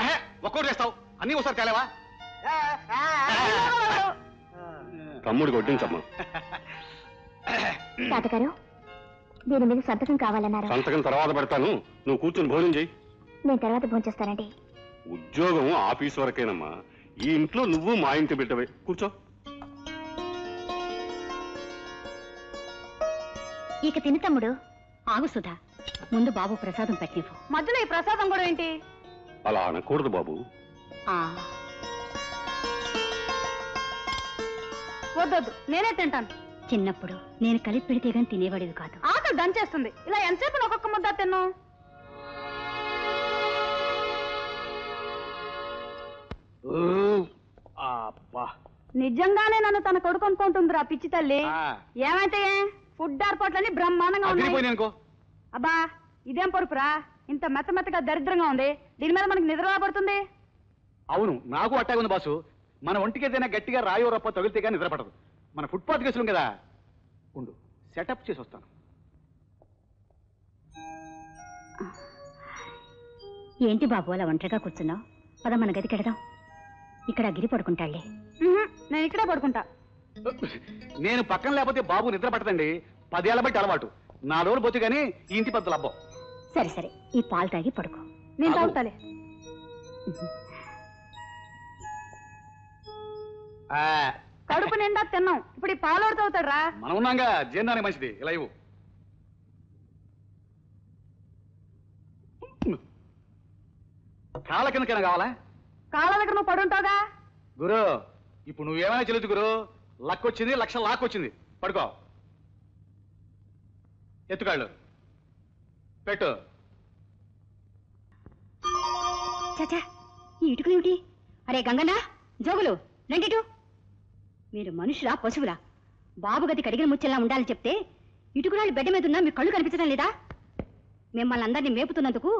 ఏహే, ఒక్కోటి వేస్తావు అన్నీ ఒకసారి తేలేవా? తమ్ముడికి వడ్డించమ్మా. తాతగారు దీని మీద సంతకం కావాలన్నారు? సంతకం తర్వాత పెడతాను. నువ్వు కూర్చొని భోజనం చేయి నేను తర్వాత భోంచేస్తానండి ఉద్యోగం ఆఫీస్ వరకేనమ్మా. ఈ ఇంట్లో నువ్వు మా ఇంటి బిడ్డవే. కూర్చో. ఇక తిని తమ్ముడు. ఆగు సుధా. ముందు బాబు ప్రసాదం పెట్టివ్వు. మధ్యలో ఈ ప్రసాదం కూడా ఏంటి? అలా అనకూడదు బాబు. వద్దొద్దు నేనే తింటాను. చిన్నప్పుడు నేను కలిపి పెడితే గాని తినేవాడివి కాదు. ఆకలి దంచేస్తుంది. ఇలా ఎంతసేపు ఒక్కొక్క ముద్ద అబ్బా. నిజంగానే నన్ను తన కొడుకు అనుకుంటుందిరా పిచ్చి తల్లి. ఆ, ఏమైతే ఏర్పాట్లన్నీ ఏర్పాట్లన్నీ బ్రహ్మాండంగా ఉన్నాయి. అబ్బా ఇదేం పరుపురా? ఇంత మెత్త మెత్తగా దరిద్రంగా ఉంది. దీని మీద మనకి నిద్ర ఎలా పడుతుంది? అవును నాకు అట్టాగే ఉంది బాసు. మన ఒంటికి ఏదైనా గట్టిగా రాయో రప్ప తగిలితే కానీ నిద్రపడదు మన ఫుట్పాత్ కేసులు కదా ఉండు సెటప్ చేసి వస్తాను. ఏంటి బాబు అలా ఒంటరిగా కూర్చున్నావు? పద మన గదికి వెడదాం ఇక్కడ గిరి పడుకుంటాళ్ళే. ఉహుం, నేను ఇక్కడే పడుకుంటా. నేను పక్కన లేకపోతే బాబు నిద్ర పట్టదండి. పదేళ్ళ బట్టి అలవాటు. నా రోజులు పోతే గానీ ఈ ఇంటి పెద్దలు అబ్బం సరే సరే. ఈ పాలు తాగి పడుకో. నేను బాబు. తాగుతాలే ఆ, కడుపు నిండా తిన్నాం. ఇప్పుడు ఈ పాలోడు తాగుతాడు రా మనం ఉన్నాగా. జీర్ణానికి మంచిది. ఇలా ఇవ్వు. కాళ్ళ కిందకైనా కావాలా? కాళ్ళ దగ్గర నువ్వు పడుంటావుగా? గురు ఇప్పుడు నువ్వేమైనా చెల్లుతు గురు. లక్ వచ్చింది లక్ష లాక్ వచ్చింది పడుకో. ఎత్తుకాళ్ళు పెట్టు. చాచా ఈ ఇటుకలేమిటి అరే గంగన్న జోగులు రండిటు మీరు మనుషులా పశువులా? బాబు గది కడిగిన ముచ్చెల్లా ఉండాలని చెప్తే ఇటుకురాళ్ళు బెడ్డ మీద ఉన్నా మీ కళ్ళు కనిపించడం లేదా? మిమ్మల్ని అందరినీ మేపుతున్నందుకు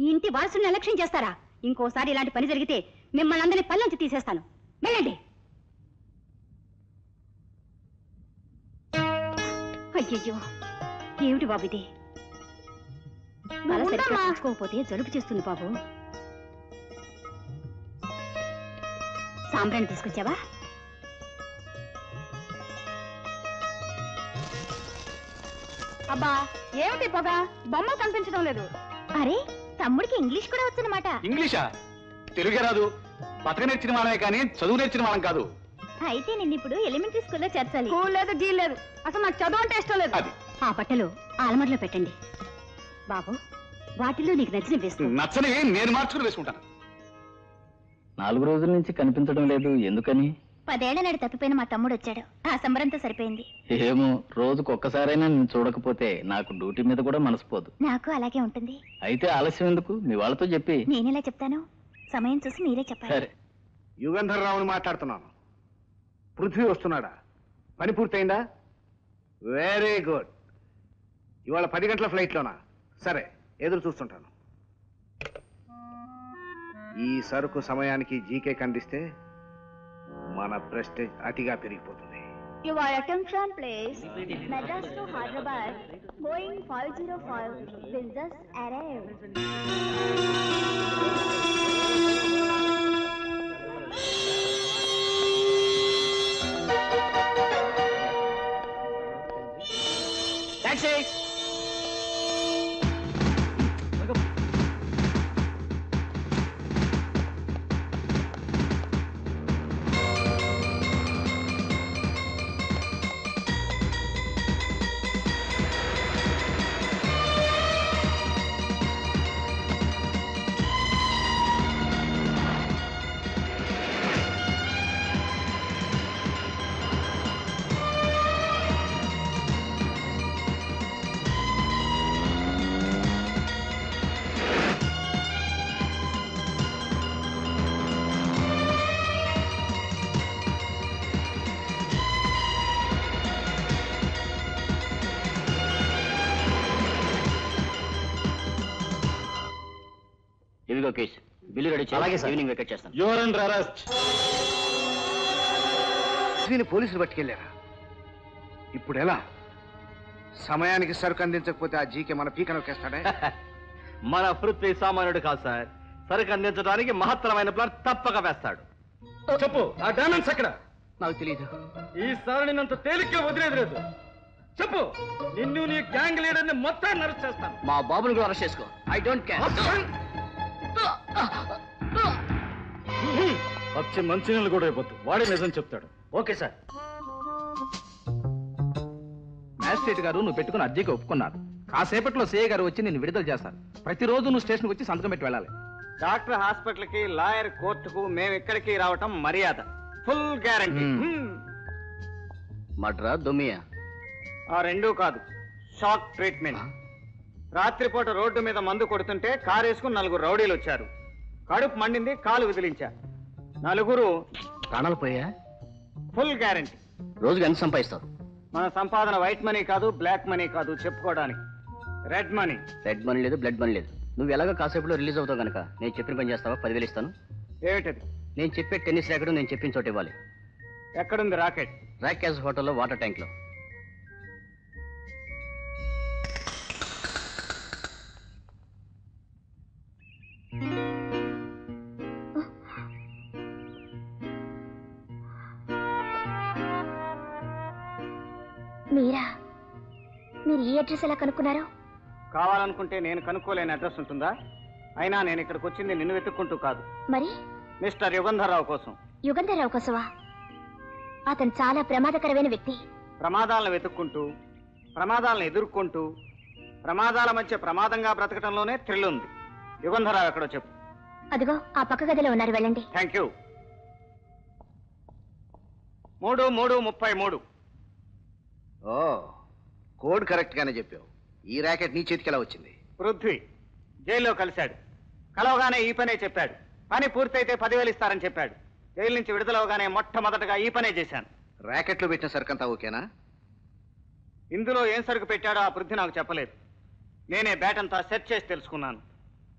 ఈ ఇంటి వారసుని అలక్ష్యం చేస్తారా? ఇంకోసారి ఇలాంటి పని జరిగితే మిమ్మల్ని అందరినీ పల్లెంచి తీసేస్తాను. వెళ్ళండి. అయ్యయ్యో. ఏమిటి బాబు ఇది? తల సరిగ్గా. చూసుకోకపోతే జలుబు చేస్తుంది బాబు. సాంబ్రాన్ని తీసుకొచ్చావా? అబ్బా ఏమిటి పొగ? బొమ్మ కనిపించడం లేదు. అరే తమ్ముడికి ఇంగ్లీష్ కూడా వచ్చనమాట ఇంగ్లీషా? తెలుగే రాదు. బతక నేర్చిన వాళ్ళమే కానీ చదువు నేర్చిన వాళ్ళం కాదు. అయితే నిన్ను ఇప్పుడు ఎలిమెంటరీ స్కూల్లో చేర్చాలి. స్కూల్ లేదు గీ లేదు. అసలు నాకు చదువు అంటే ఇష్టం లేదు. అది. ఆ బట్టలు ఆ అలమరలో పెట్టండి. బాబు వాటిలో నీకు నచ్చిన వేసుకో. నచ్చని నేను మార్చుకుని వేసుకుంటాను. నాలుగు రోజుల నుంచి కనిపించడం లేదు ఎందుకని? పదేళ్ళ నాడు తప్పిపోయిన మా తమ్ముడు వచ్చాడు. ఆ సంబరంతో సరిపోయింది. ఏమో రోజుకు ఒక్కసారైనా నేను చూడకపోతే నాకు డ్యూటీ మీద కూడా మనసిపోదు నాకు అలాగే ఉంటుంది. అయితే ఆలస్యం ఎందుకు? మీ వాళ్ళతో చెప్పి. నేనెలా చెప్తాను? సమయం చూసి మీరే చెప్పాలి. సరే. యుగంధర్రావుని మాట్లాడుతున్నాను. పృథ్వీ వస్తున్నాడా? పని పూర్తయిందా? వెరీ గుడ్ ఇవాళ పది గంటల ఫ్లైట్లోనా? సరే ఎదురు చూస్తుంటాను. ఈ సరుకు సమయానికి జీకే కందిస్తే మన ప్రెస్టేజ్ అతిగా పెరిగిపోతుంది. విల్ జస్ట్ ఇదిగో కేస్ బిల్లు రెడీ అలాగే సార్. ఈవినింగ్ వెకెట్ చేస్తాను. యువర్ అండర్ అరెస్ట్ పోలీసులు పట్టుకెళ్ళారా? ఇప్పుడు ఎలా? సమయానికి సరుకు అందించకపోతే ఆ జీకే మన పీక నొక్కేస్తాడే? మన పృథ్వీ సామాన్యుడు కాదు సార్ సరుకు అందించడానికి మహత్తరమైన ప్లాన్ తప్పక వేస్తాడు. చెప్పు ఆ డైమండ్స్ ఎక్కడ? నాకు తెలియదు ఈసారి నిన్నంత తేలిగ్గా వదిలేదు లేదు. చెప్పు నిన్ను నీ గ్యాంగ్ లీడర్ని మొత్తం అరెస్ట్ చేస్తాను. మా బాబుని కూడా అరెస్ట్ చేసుకో. ఐ డోంట్ కేర్ వచ్చి మంచినీళ్ళు కూడా అయిపోతు వాడే నిజం చెప్తాడు. Okay sir. మ్యాజిస్ట్రేట్ గారు నువ్వు పెట్టుకున్న అర్జీకి ఒప్పుకున్నారు. కాసేపట్లో సిఐ గారు వచ్చి నేను విడుదల చేస్తారు. ప్రతిరోజు నువ్వు స్టేషన్కి వచ్చి సంతకం పెట్టి వెళ్ళాలి. డాక్టర్ హాస్పిటల్కి లాయర్ కోర్టుకు మేము ఇక్కడికి రావటం మర్యాద. Full guarantee. మడ్రా దుమియా ఆ రెండూ కాదు. Shock treatment. రాత్రిపూట రోడ్డు మీద మందు కొడుతుంటే కారు వేసుకుని నలుగురు రౌడీలు వచ్చారు. కడుపు మండింది కాలు విదిలించా. నలుగురు ప్రాణాలు పోయా ఫుల్ గ్యారంటీ. రోజుకి ఎంత సంపాదిస్తావు మన సంపాదన వైట్ మనీ కాదు బ్లాక్ మనీ కాదు చెప్పుకోవడానికి. Red money. రెడ్ మనీ లేదు బ్లడ్ మనీ లేదు. నువ్వు ఎలాగో కాసేపులో రిలీజ్ అవుతావు కనుక నేను చెప్పిన పని చేస్తావా? పదివేలు ఇస్తాను. ఏమిటది? నేను చెప్పే టెన్నిస్ ర్యాకెట్ నేను చెప్పిన చోట ఇవ్వాలి. ఎక్కడుంది రాకెట్? క్యాస్ హోటల్లో వాటర్ ట్యాంక్లో. అడ్రస్ ఎలా కనుక్కున్నారు? కావాలనుకుంటే నేను కనుక్కోలేని అడ్రస్ ఉంటుందా? అయినా నేను ఇక్కడికి వచ్చింది నిన్ను వెతుక్కుంటూ కాదు. మరి? మిస్టర్ యుగంధర్రావు కోసం. యుగంధర్రావు కోసవా అతను చాలా ప్రమాదకరమైన వ్యక్తి. ప్రమాదాలను వెతుక్కుంటూ ప్రమాదాలను ఎదుర్కొంటూ ప్రమాదాల మధ్య ప్రమాదంగా బ్రతకడంలోనే థ్రిల్ ఉంది. యుగంధరావు ఎక్కడో చెప్పు. అదిగో ఆ పక్క గదిలో ఉన్నారు వెళ్ళండి. థ్యాంక్ యూ మూడు మూడు ముప్పై మూడు. ఓ కోడ్ కరెక్ట్ గానే చెప్పావు. ఈ ర్యాకెట్ నీ చేతికి ఎలా వచ్చింది? పృథ్వీ జైల్లో కలిశాడు. కలవగానే ఈ పనే చెప్పాడు. పని పూర్తయితే పదివేలు ఇస్తారని చెప్పాడు. జైలు నుంచి విడుదలవగానే మొట్టమొదటగా ఈ పనే చేశాను. ర్యాకెట్లో పెట్టిన సరుకంతా ఓకేనా? ఇందులో ఏం సరుకు పెట్టాడో ఆ పృథ్వీ నాకు చెప్పలేదు. నేనే బ్యాట్ అంతా సెట్ చేసి తెలుసుకున్నాను.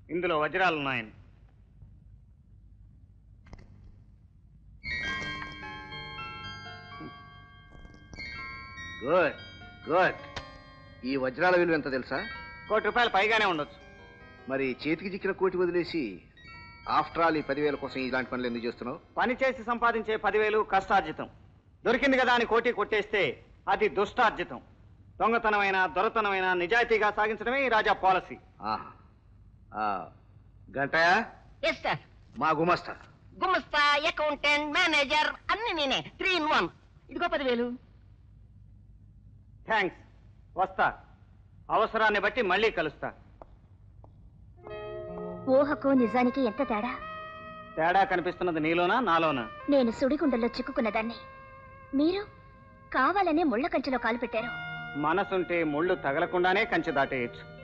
ఇందులో వజ్రాలున్నాయని. Good good. ఈ వజ్రాల విలువ ఎంత తెలుసా? కోటి రూపాయలు పైగానే ఉండొచ్చు. మరి చేతికి చిక్కిన కోటి వదిలేసి ఆఫ్టర్ ఆల్ ఈ పదివేల కోసం ఇలాంటి పనులు ఎందుకు చేస్తున్నావు? పని చేసి సంపాదించే పదివేలు కష్టార్జితం. దొరికింది కదా అని కోటి కొట్టేస్తే అది దుష్టార్జితం. దొంగతనమైన దొరతనమైన నిజాయితీగా సాగించడమే ఈ రాజా పాలసీ. ఆహా. ఆ, గంటయా ఎస్ సార్ మా గుమస్తా. గుమస్తా అకౌంటెంట్ మేనేజర్ అన్ని నేనే. Three in one. ఇదిగో పదివేలు. థ్యాంక్స్ వస్తా. అవసరాన్ని బట్టి మళ్ళీ కలుస్తా. ఊహకు నిజానికి ఎంత తేడా? తేడా కనిపిస్తున్నది నీలోనా నాలోనా? నేను సుడిగుండల్లో చిక్కుకున్నదాన్ని. మీరు కావాలనే ముళ్ళ కంచెలో కాలు పెట్టారు. మనసుంటే ముళ్ళు తగలకుండానే కంచె దాటేయచ్చు.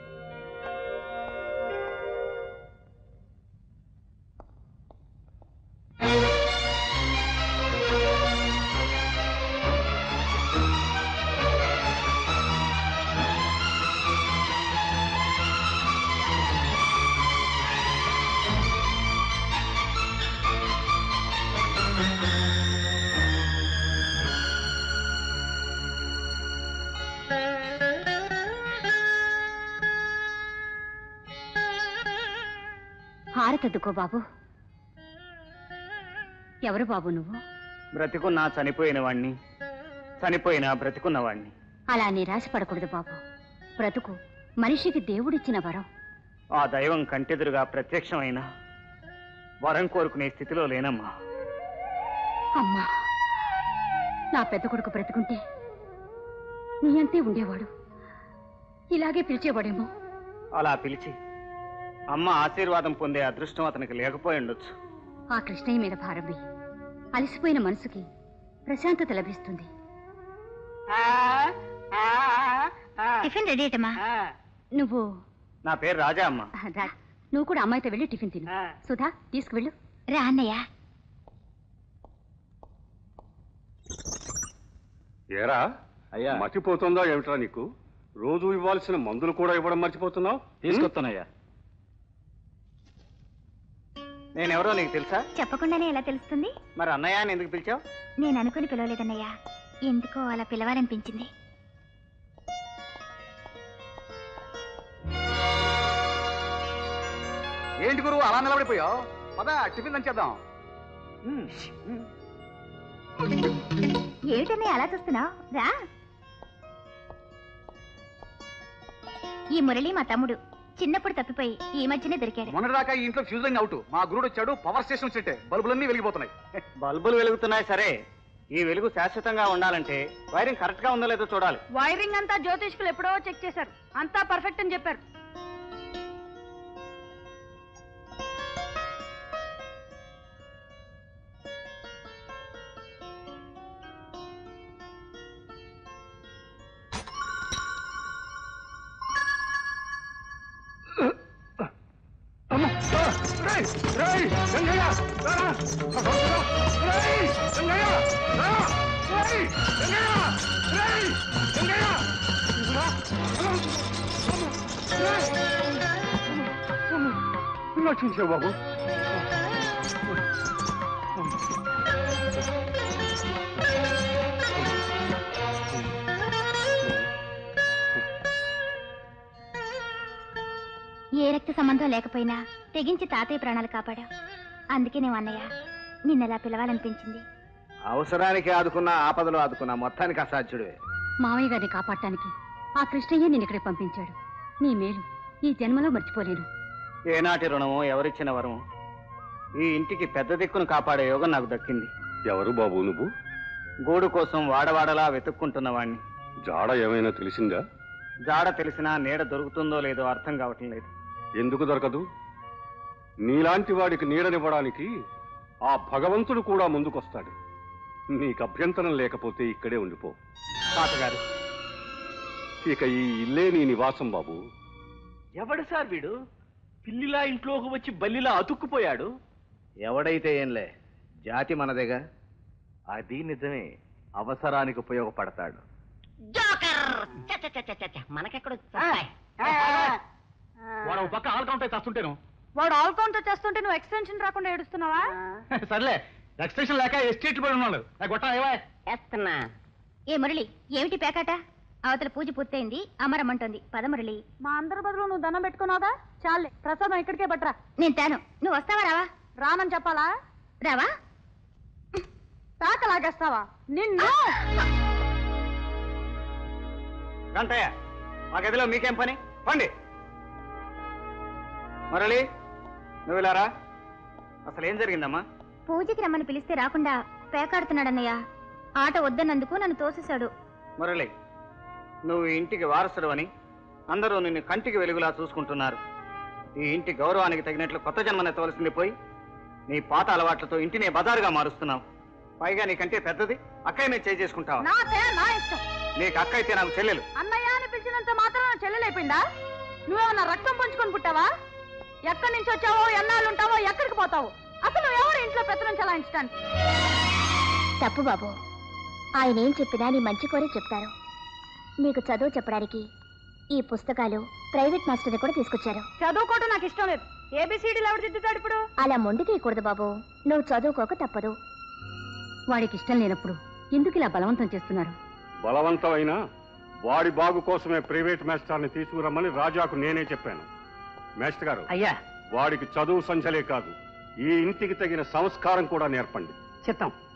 హారతద్దుకో బాబు. ఎవరు బాబు నువ్వు? బ్రతికున్నా చనిపోయిన వాణ్ణి చనిపోయినా బ్రతికున్న వాణ్ణి అలా నిరాశపడకూడదు బాబు. బ్రతుకు మనిషికి దేవుడిచ్చిన వరం. ఆ దైవం కంటెదురుగా ప్రత్యక్షమైన వరం కోరుకునే స్థితిలో లేనమ్మా. అమ్మా నా పెద్ద కొడుకు బ్రతుకుంటే నీ అంతే ఉండేవాడు. ఇలాగే పిలిచేవాడేమో. అలా పిలిచి అమ్మ ఆశీర్వాదం పొందే అదృష్టం అతనికి లేకపోయి ఉండొచ్చు. ఆ కృష్ణయ్య మీద భారం వెయ్యి అలసిపోయిన మనసుకి ప్రశాంతత లభిస్తుంది. టిఫిన్ రెడీ అటమ్మా నువ్వు నా పేరు రాజా అమ్మ. రా. నువ్వు కూడా అమ్మాయితో వెళ్ళి టిఫిన్ తిను. సుధా తీసుకువెళ్ళు. రా అన్నయ్య. ఏరా? అయ్యా. మర్చిపోతుందా ఏమిట్రా నీకు? రోజు ఇవ్వాల్సిన మందులు కూడా ఇవ్వడం మర్చిపోతున్నావు? తీసుకొస్తానయ్యా. నేనెవరో నీకు తెలుసా? చెప్పకుండానే ఎలా తెలుస్తుంది? మరి అన్నయ్య అని ఎందుకు పిలిచావు? నేను అనుకుని పిలవలేదన్నయ్య. ఎందుకో అలా పిలవాలనిపించింది. ఏంటి గురువు అలా నిలబడిపోయావు? పద టిఫిన్ దంచేద్దాం. ఏమిటన్నయ్య అలా చూస్తున్నావు? రా. ఈ మురళి మా తమ్ముడు. చిన్నప్పుడు తప్పిపోయి ఈ మధ్యనే దొరికాడు. మొన్నటిదాకా ఈ ఇంట్లో ఫ్యూజ్ అయింది అవుట్. మా గురుడు వచ్చాడు పవర్ స్టేషన్ వచ్చినట్టే బల్బులన్నీ వెలిగిపోతున్నాయి. బల్బులు వెలుగుతున్నాయి సరే. ఈ వెలుగు శాశ్వతంగా ఉండాలంటే వైరింగ్ కరెక్ట్గా ఉందో లేదో చూడాలి. వైరింగ్ అంతా జ్యోతిష్కులు ఎప్పుడో చెక్ చేశారు. అంతా పర్ఫెక్ట్ అని చెప్పారు. రక్షించే బాబు ఏ రక్త సంబంధం లేకపోయినా తెగించి తాతయ్య ప్రాణాలు కాపాడావు. అందుకే నేను అన్నయ్య నిన్నెలా పిలవాలనిపించింది? అవసరానికి ఆదుకున్నా ఆపదలో ఆదుకున్నా మొత్తానికి అసాధ్యుడే మామయ్య గారిని కాపాడటానికి ఆ కృష్ణయ్య నేను ఇక్కడికి పంపించాడు. నీ మేలు ఈ జన్మలో మర్చిపోలేను. ఏనాటి రుణమో ఎవరిచ్చిన వరమో ఈ ఇంటికి పెద్ద దిక్కును కాపాడే యోగం నాకు దక్కింది. ఎవరు బాబు నువ్వు? గూడు కోసం వాడవాడలా వెతుక్కుంటున్న వాణ్ణి. జాడ ఏమైనా తెలిసిందా? జాడ తెలిసినా నీడ దొరుకుతుందో లేదో అర్థం కావటం లేదు. ఎందుకు దొరకదు? నీలాంటి వాడికి నీడనివ్వడానికి ఆ భగవంతుడు కూడా ముందుకొస్తాడు. నీకు అభ్యంతరం లేకపోతే ఇక్కడే ఉండిపో. తాతగారు. ఇక ఈ ఇల్లే నీ నివాసం బాబు. ఎవడు సార్ వీడు? పిల్లిలా ఇంట్లోకి వచ్చి బల్లిలా అతుక్కుపోయాడు? ఎవడైతే ఏంలే జాతి మనదేగా? అది నిజమే అవసరానికి ఉపయోగపడతాడు. మనకెక్కడ? వాడు ఒక పక్క ఆల్ కౌంట్ చేస్తుంటేను వాడు ఆల్ చేస్తుంటే నువ్వు ఎక్స్టెన్షన్ రాకుండా ఏడుస్తున్నావా? సర్లే ఎక్స్టేషన్ లేక ఎస్టేట్ పడి ఉన్నాడు. నాకు గొట్టం ఏవా? వేస్తున్నా. ఏ మురళి ఏమిటి పేకాట? అవతల పూజ పూర్తయింది అమరమ్మంటోంది పద మురళి. మా అందరి బదులు నువ్వు దండం పెట్టుకున్నావుగా? చాలే ప్రసాదం ఇక్కడికే పట్రా. నేను తాను. నువ్వు వస్తావా రావా? రానని చెప్పాలా? రావా? తాక లాగేస్తావా నిన్ను! గంటయ్య మా గదిలో మీకేం పని? పండి. మురళి నువ్వు ఇలా రా. అసలు ఏం జరిగిందమ్మా? పూజకి రమ్మని పిలిస్తే రాకుండా పేకాడుతున్నాడన్నయ్య. ఆట వద్దన్నందుకు నన్ను తోసేశాడు. మురళి నువ్వు ఇంటికి వారసుడు అని అందరూ నిన్ను కంటికి వెలుగులా చూసుకుంటున్నారు. ఈ ఇంటి గౌరవానికి తగినట్లు కొత్త జన్మనెత్తవలసింది పోయి నీ పాత అలవాట్లతో ఇంటిని బజారుగా మారుస్తున్నావు. పైగా నీకంటే పెద్దది అక్కయ్య మీద చేయి చేసుకుంటావా? నా పేరు నా ఇష్టం. నీకు అక్క అయితే నాకు చెల్లెలు. అన్నయ్య అని పిలిచినంత మాత్రం చెల్లెలైపోయిందా? నువ్వేమన్నా రక్తం పంచుకొని పుట్టావా? ఎక్కడి నుంచి వచ్చావో ఎన్నాళ్ళు ఉంటావో ఎక్కడికి పోతావు? అసలు ఎవరు ఇంట్లో పెత్తనం చలాయించడానికి తప్పు బాబు. ఆయన ఏం చెప్పినా నీ మంచి కోరి చెప్తారు. నీకు చదువు చెప్పడానికి ఈ పుస్తకాలు ప్రైవేట్ మాస్టర్ని కూడా తీసుకొచ్చారు. చదువుకోవటం నాకు ఇష్టం లేదు. ఏబిసిడీలు ఎవరు దిద్దుతాడు ఇప్పుడు? అలా మొండికేయకూడదు బాబు. నువ్వు చదువుకోక తప్పదు. వాడికి ఇష్టం లేనప్పుడు ఎందుకు ఇలా బలవంతం చేస్తున్నారు? బలవంతమైన? వాడి బాగు కోసమే ప్రైవేట్ మాస్టర్ని తీసుకురమ్మని రాజాకు నేనే చెప్పాను. మాస్టర్ గారు అయ్యా. వాడికి చదువు సంచలే కాదు. ఈ ఇంటికి తగిన సంస్కారం కూడా నేర్పండి. చిత్తం